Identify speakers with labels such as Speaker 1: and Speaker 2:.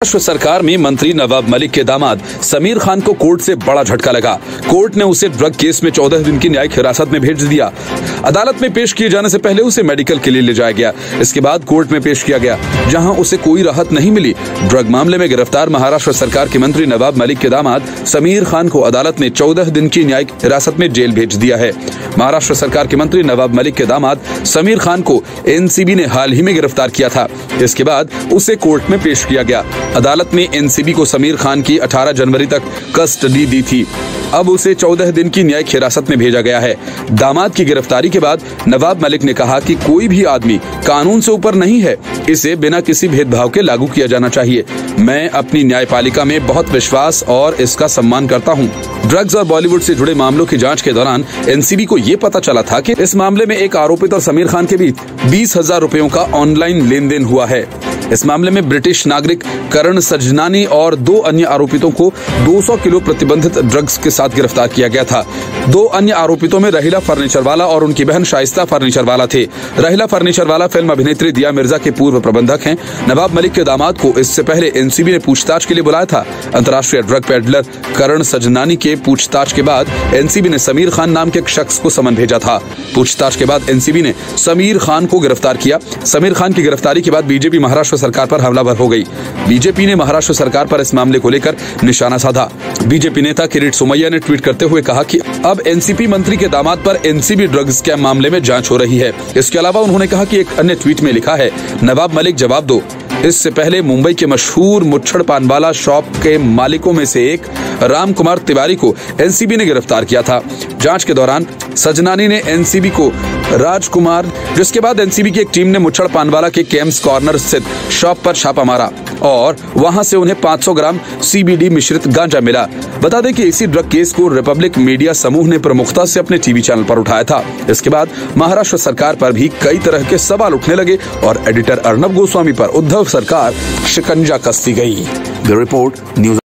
Speaker 1: महाराष्ट्र सरकार में मंत्री नवाब मलिक के दामाद समीर खान को कोर्ट से बड़ा झटका लगा। कोर्ट ने उसे ड्रग केस में चौदह दिन की न्यायिक हिरासत में भेज दिया। अदालत में पेश किए जाने से पहले उसे मेडिकल के लिए ले जाया गया। इसके बाद कोर्ट में पेश किया गया, जहाँ उसे कोई राहत नहीं मिली। ड्रग मामले में गिरफ़्तार महाराष्ट्र सरकार के मंत्री नवाब मलिक के दामाद समीर खान को अदालत ने चौदह दिन की न्यायिक हिरासत में जेल भेज दिया है। महाराष्ट्र सरकार के मंत्री नवाब मलिक के दामाद समीर खान को एनसीबी ने हाल ही में गिरफ़्तार किया था। इसके बाद उसे कोर्ट में पेश किया गया। अदालत ने एनसीबी को समीर खान की 18 जनवरी तक कस्टडी दी थी। अब उसे 14 दिन की न्यायिक हिरासत में भेजा गया है। दामाद की गिरफ्तारी के बाद नवाब मलिक ने कहा कि कोई भी आदमी कानून से ऊपर नहीं है, इसे बिना किसी भेदभाव के लागू किया जाना चाहिए। मैं अपनी न्यायपालिका में बहुत विश्वास और इसका सम्मान करता हूँ। ड्रग्स और बॉलीवुड से जुड़े मामलों की जाँच के दौरान एनसीबी को ये पता चला था कि इस मामले में एक आरोपित और समीर खान के बीच बीस हज़ार रूपयों का ऑनलाइन लेन देन हुआ है। इस मामले में ब्रिटिश नागरिक करण सजनानी और दो अन्य आरोपितों को 200 किलो प्रतिबंधित ड्रग्स के साथ गिरफ़्तार किया गया था। दो अन्य आरोपितों में रहीला फर्नीचर वाला और उनकी बहन शाइस्ता फर्नीचर वाला थे। रहीला फर्नीचर वाला फ़िल्म अभिनेत्री दिया मिर्ज़ा के पूर्व प्रबंधक हैं। नवाब मलिक के दामाद को इससे पहले एनसीबी ने पूछताछ के लिए बुलाया था। अंतर्राष्ट्रीय ड्रग पेडलर करण सजनानी के पूछताछ के बाद एनसीबी ने समीर खान नाम के एक शख्स को समन भेजा था। पूछताछ के बाद एनसीबी ने समीर खान को गिरफ़्तार किया। समीर खान की गिरफ्तारी के बाद बीजेपी महाराष्ट्र सरकार पर हमलावर हो गई। बीजेपी ने महाराष्ट्र सरकार पर इस मामले को लेकर निशाना साधा। बीजेपी नेता किरीट सोमैया ने ट्वीट करते हुए कहा कि अब एनसीपी मंत्री के दामाद पर एनसीबी ड्रग्स स्कैम मामले में जाँच हो रही है। इसके अलावा उन्होंने कहा कि एक अन्य ट्वीट में लिखा है, नवाब मलिक जवाब दो। इससे पहले मुंबई के मशहूर मुच्छड़ पानवाला शॉप के मालिकों में से एक राम कुमार तिवारी को एनसीबी ने गिरफ़्तार किया था। जाँच के दौरान सजनानी ने एनसीबी को राजकुमार, जिसके बाद एनसीबी की एक टीम ने मुच्छड़ पानवाला के केम्स कॉर्नर स्थित शॉप पर छापा मारा और वहाँ से उन्हें 500 ग्राम सीबीडी मिश्रित गांजा मिला। बता दें कि इसी ड्रग केस को रिपब्लिक मीडिया समूह ने प्रमुखता से अपने टीवी चैनल पर उठाया था। इसके बाद महाराष्ट्र सरकार पर भी कई तरह के सवाल उठने लगे और एडिटर अर्नब गोस्वामी पर उद्धव सरकार शिकंजा कसती गई
Speaker 2: रिपोर्ट News